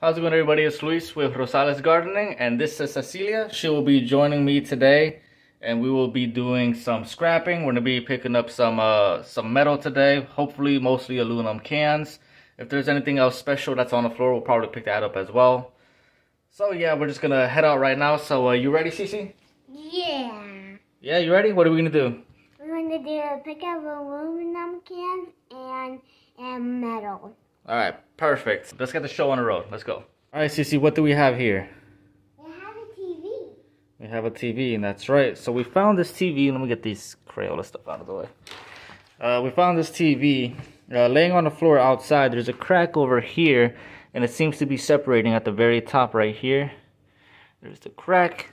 How's it going everybody? It's Luis with Rosales Gardening and this is Cecilia. She will be joining me today and we will be doing some scrapping. We're going to be picking up some uh, some metal today, hopefully mostly aluminum cans. If there's anything else special that's on the floor, we'll probably pick that up as well. So yeah, we're just going to head out right now. So uh, you ready, Cece? Yeah. Yeah, you ready? What are we going to do? We're going to do a pick up aluminum cans and, and metal. All right, perfect. Let's get the show on the road. Let's go. All right, Cece, what do we have here? We have a TV. We have a TV, and that's right. So we found this TV. Let me get these Crayola stuff out of the way. Uh, we found this TV uh, laying on the floor outside. There's a crack over here, and it seems to be separating at the very top right here. There's the crack.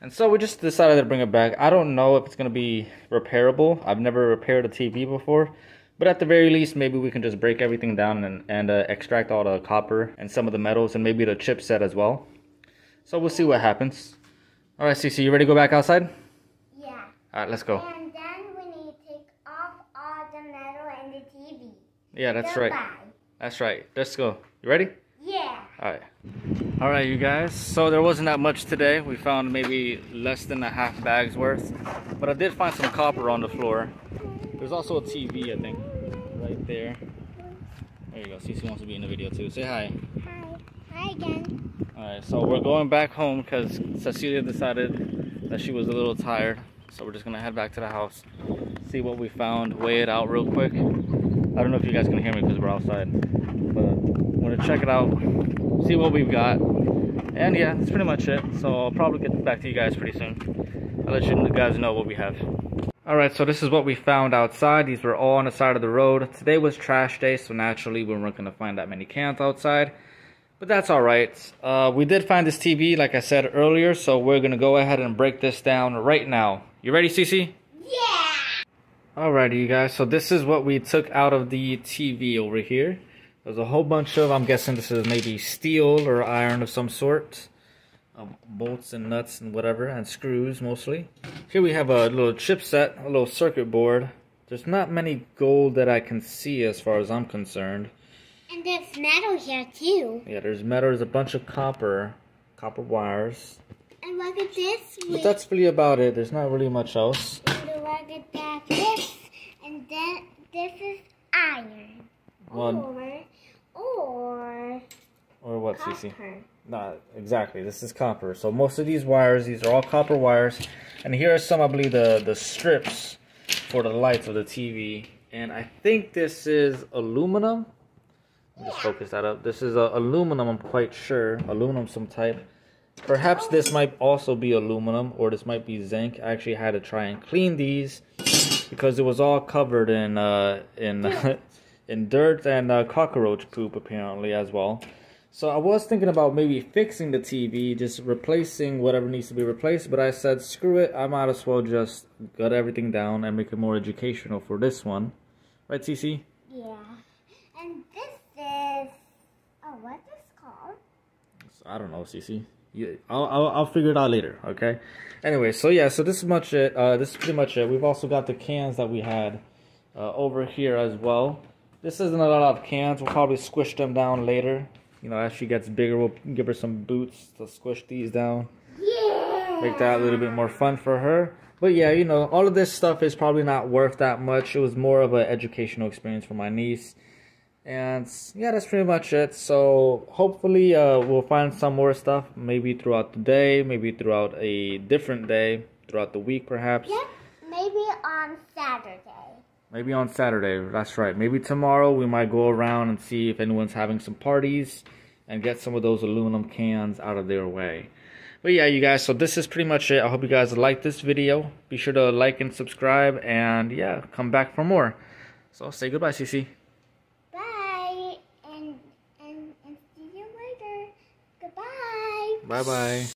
And so we just decided to bring it back. I don't know if it's going to be repairable. I've never repaired a TV before. But at the very least, maybe we can just break everything down and, and uh, extract all the copper and some of the metals and maybe the chipset as well. So we'll see what happens. All right, Cece, you ready to go back outside? Yeah. All right, let's go. And then we need to take off all the metal and the TV. Yeah, that's Goodbye. right. That's right. Let's go. You ready? Yeah. All right. All right, you guys. So there wasn't that much today. We found maybe less than a half bag's worth. But I did find some copper on the floor. There's also a TV, I think, right there. There you go. Cece wants to be in the video too. Say hi. Hi. Hi again. All right, so we're going back home because Cecilia decided that she was a little tired. So we're just gonna head back to the house, see what we found, weigh it out real quick. I don't know if you guys can hear me because we're outside, but we're gonna check it out, see what we've got, and yeah, that's pretty much it. So I'll probably get back to you guys pretty soon. I'll let you guys know what we have. All right, so this is what we found outside. These were all on the side of the road. Today was trash day, so naturally we weren't gonna find that many cans outside. But that's all right. Uh, we did find this TV, like I said earlier, so we're gonna go ahead and break this down right now. You ready, Cece? Yeah. Alrighty, you guys. So this is what we took out of the TV over here. There's a whole bunch of, I'm guessing this is maybe steel or iron of some sort. Um, bolts and nuts and whatever, and screws mostly. Here we have a little chipset, a little circuit board. There's not many gold that I can see as far as I'm concerned. And there's metal here too. Yeah, there's metal, there's a bunch of copper, copper wires. And look at this. But that's really about it. There's not really much else. And look at that. This. And then this is iron. Well, or or what, Cece? copper. Not exactly. This is copper. So most of these wires, these are all copper wires. And here are some, I believe, the, the strips for the lights of the TV. And I think this is aluminum. Just focus that up. This is aluminum, I'm quite sure. Aluminum some type. Perhaps this might also be aluminum or this might be zinc. I actually had to try and clean these because it was all covered in uh, in in dirt and uh, cockroach poop apparently as well. So I was thinking about maybe fixing the TV, just replacing whatever needs to be replaced, but I said screw it, I might as well just gut everything down and make it more educational for this one. Right, Cece? Yeah. And this is. Oh, what is this called? I don't know, Cece. You, I'll, I'll, I'll figure it out later, okay? Anyway, so yeah, so this is much it. Uh, this is pretty much it. We've also got the cans that we had uh, over here as well. This isn't a lot of cans. We'll probably squish them down later. You know, as she gets bigger, we'll give her some boots to squish these down. Yeah. Make that a little bit more fun for her. But yeah, you know, all of this stuff is probably not worth that much. It was more of an educational experience for my niece. And yeah, that's pretty much it. So hopefully uh, we'll find some more stuff maybe throughout the day, maybe throughout a different day, throughout the week perhaps. Yeah, Maybe on Saturday. Maybe on Saturday, that's right. Maybe tomorrow we might go around and see if anyone's having some parties and get some of those aluminum cans out of their way. But yeah, you guys, so this is pretty much it. I hope you guys like this video. Be sure to like and subscribe and yeah, come back for more. So say goodbye, Cece. Bye. And, and, and see you later. Goodbye. Bye bye.